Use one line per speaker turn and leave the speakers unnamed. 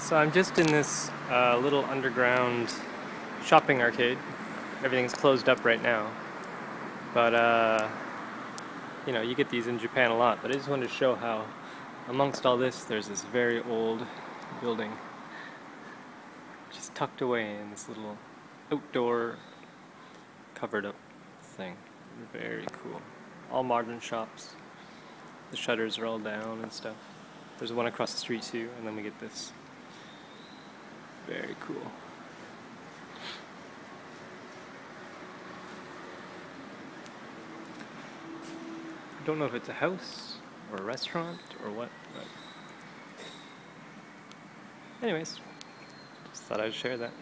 So I'm just in this uh, little underground shopping arcade. Everything's closed up right now. But, uh, you know, you get these in Japan a lot. But I just wanted to show how, amongst all this, there's this very old building. Just tucked away in this little outdoor covered up thing. Very cool. All modern shops. The shutters are all down and stuff. There's one across the street too, and then we get this. Very cool. I don't know if it's a house or a restaurant or what, but anyways, just thought I'd share that.